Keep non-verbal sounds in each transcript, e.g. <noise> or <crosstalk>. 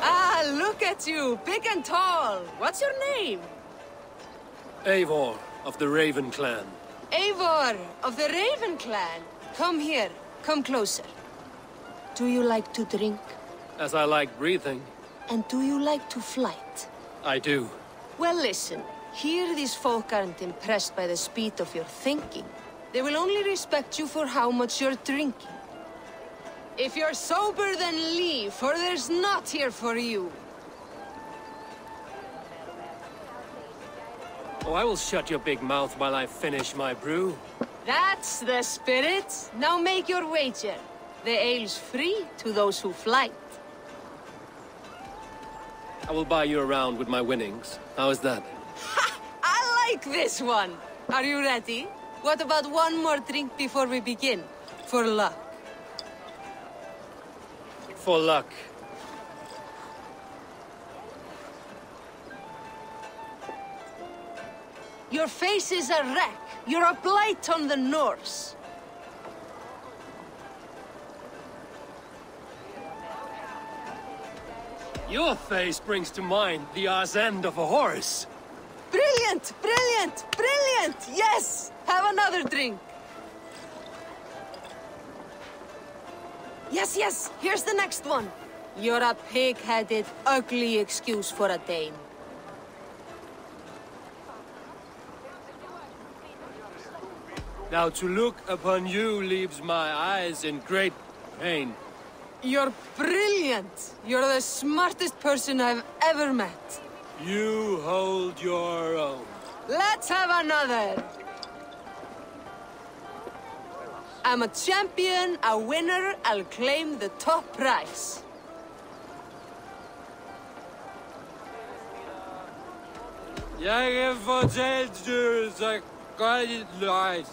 Ah, look at you, big and tall. What's your name? Eivor of the Raven Clan. Eivor of the Raven Clan. Come here, come closer. Do you like to drink? As I like breathing, And do you like to flyt? I do. Well, listen. Here these folk aren't impressed by the speed of your thinking. They will only respect you for how much you're drinking. If you're sober, then leave, for there's not here for you. Oh, I will shut your big mouth while I finish my brew. That's the spirit. Now make your wager. The ale's free to those who flyt. I will buy you a round with my winnings. How is that? Ha! I like this one. Are you ready? What about one more drink before we begin? For luck. For luck. Your face is a wreck. You're a blight on the Norse. Your face brings to mind the arse end of a horse. Brilliant! Brilliant! Brilliant! Yes! Have another drink. Yes, yes! Here's the next one. You're a pig-headed, ugly excuse for a dame. Now to look upon you leaves my eyes in great pain. You're brilliant! You're the smartest person I've ever met. You hold your own. Let's have another! I'm a champion, a winner, I'll claim the top prize. Jeg fortalte du så løs.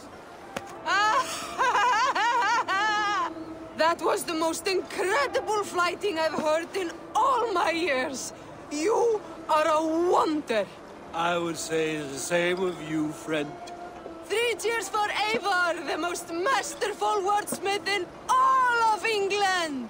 That was the most incredible fighting I've heard in all my years. You are a wonder. I would say the same of you, friend. Three cheers for Eivor, the most masterful wordsmith in all of England.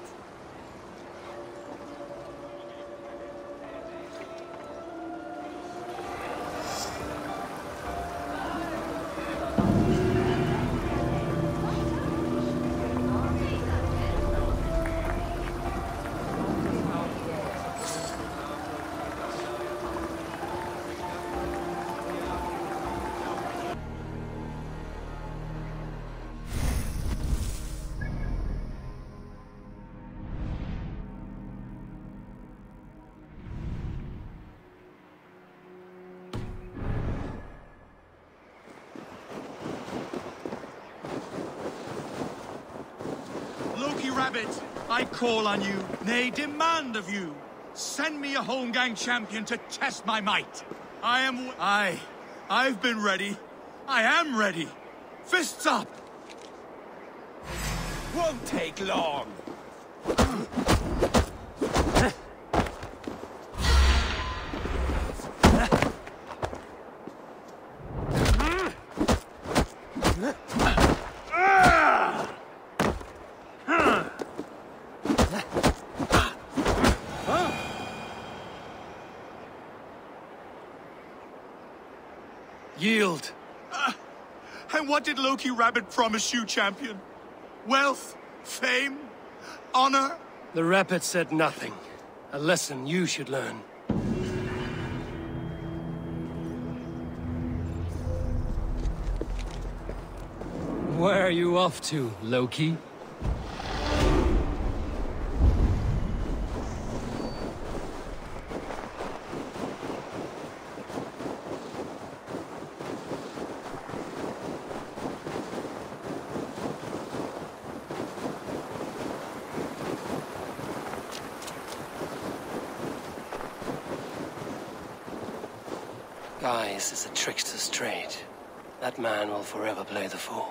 I call on you, nay, demand of you. Send me a Holmgang champion to test my might. I am. I. I've been ready. I am ready. Fists up! Won't take long. Yield. And what did Loki Rabbit promise you, champion? Wealth? Fame? Honor? The Rabbit said nothing. A lesson you should learn. Where are you off to, Loki? Guys is a trickster's trade. That man will forever play the fool.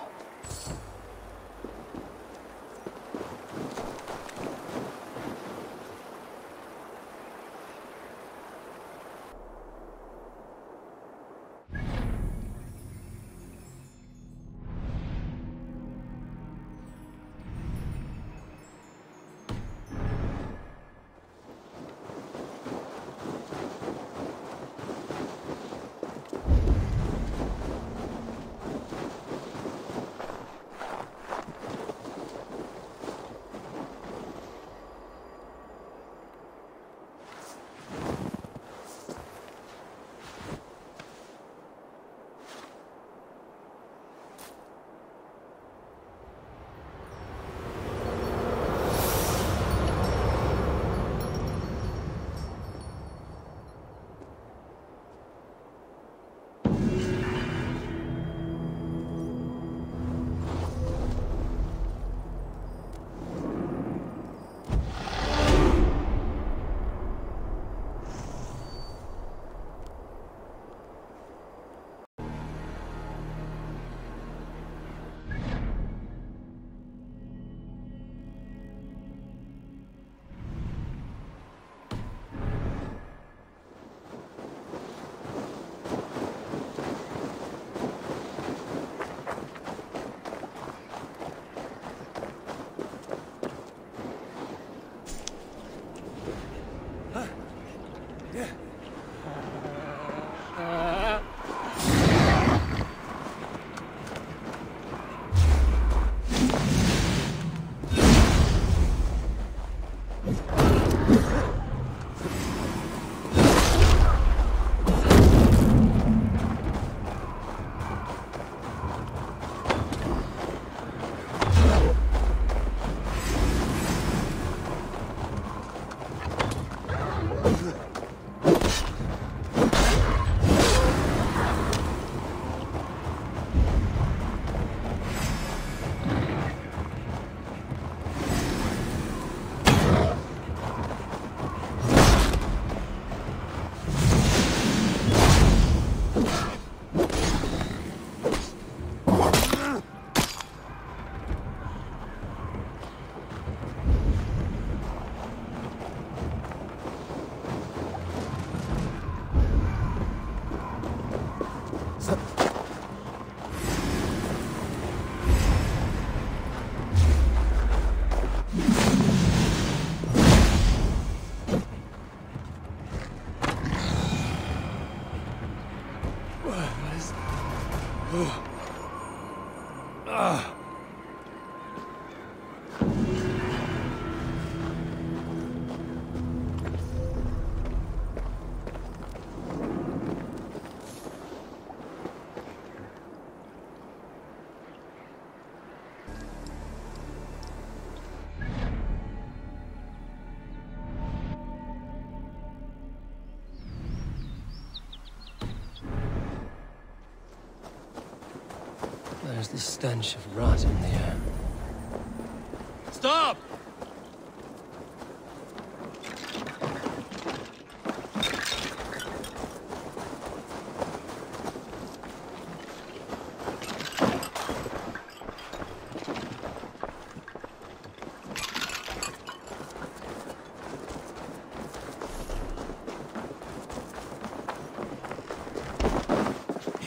There's <laughs> the stench of rot in the air. Stop!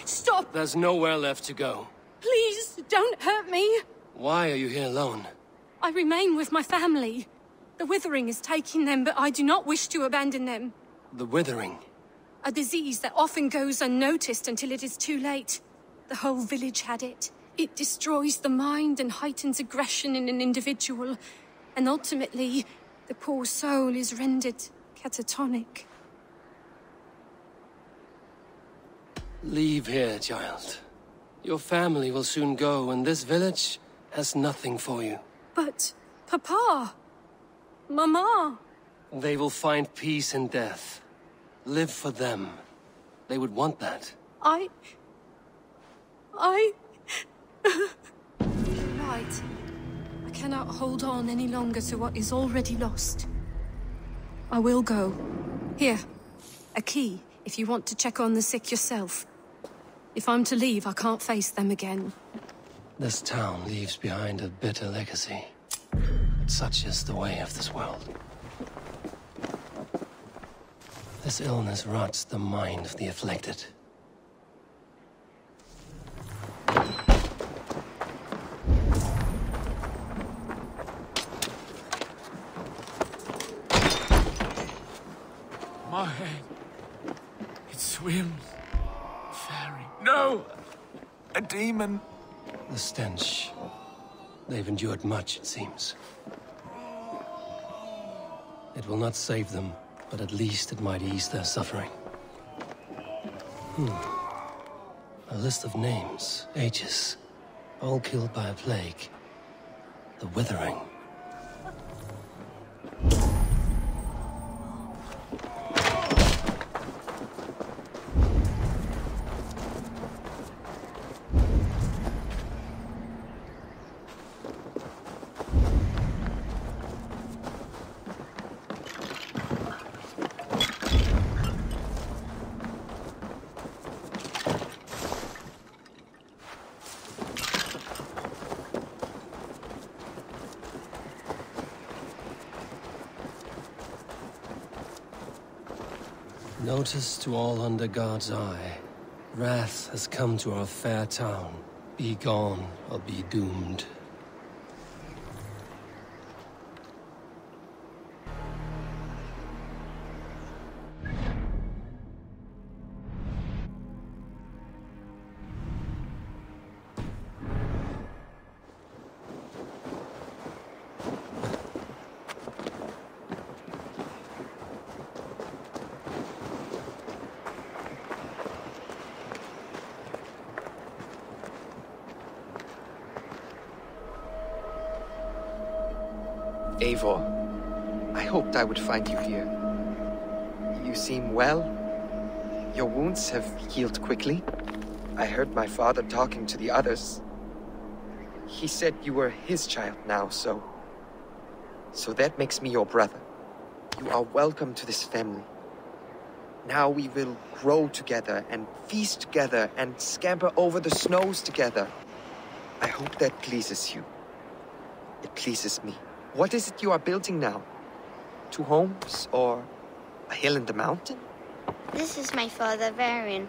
Stop! There's nowhere left to go. Why are you here alone? I remain with my family. The Withering is taking them, but I do not wish to abandon them. The Withering. A disease that often goes unnoticed until it is too late. The whole village had it. It destroys the mind and heightens aggression in an individual. And ultimately, the poor soul is rendered catatonic. Leave here, child. Your family will soon go, and this village has nothing for you. But, Papa! Mama! They will find peace in death. Live for them. They would want that. I... I... <laughs> right. I cannot hold on any longer to what is already lost. I will go. Here. A key, if you want to check on the sick yourself. If I'm to leave, I can't face them again. This town leaves behind a bitter legacy. But such is the way of this world. This illness rots the mind of the afflicted. My head. It swims. Fairy. No! A demon. The stench. They've endured much, it seems. It will not save them, but at least it might ease their suffering. Hmm. A list of names, ages, all killed by a plague. The Withering. Notice to all under God's eye. Wrath has come to our fair town. Be gone or be doomed. Eivor, I hoped I would find you here. You seem well. Your wounds have healed quickly. I heard my father talking to the others. He said you were his child now, so. So that makes me your brother. You are welcome to this family. Now we will grow together and feast together and scamper over the snows together. I hope that pleases you. It pleases me. What is it you are building now? Two homes or a hill in the mountain? This is my father, Varin.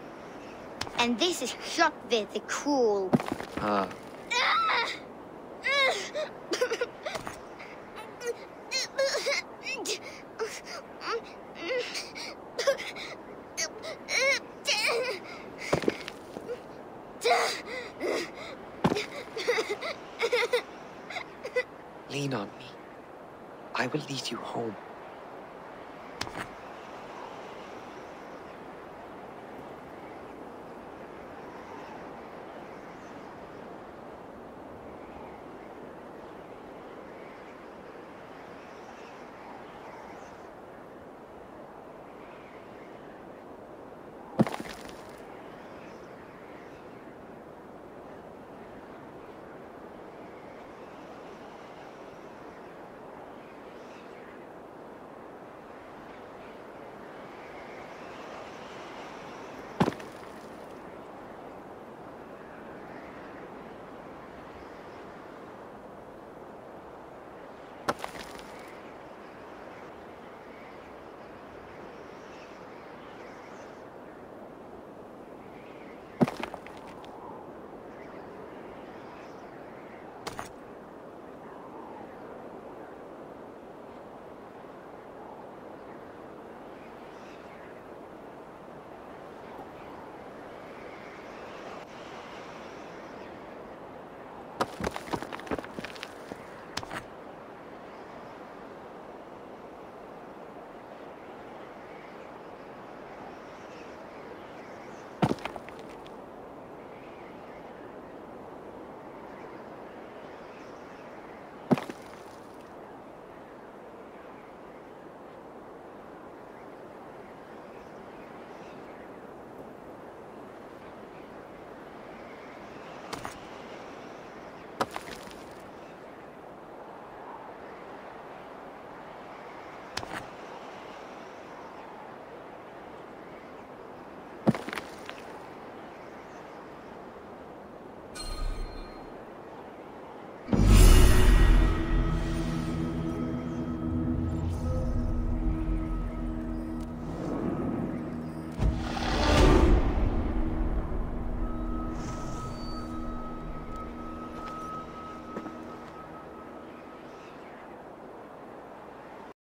And this is Hrothgar the Cruel. Ah, lean on me. I will lead you home.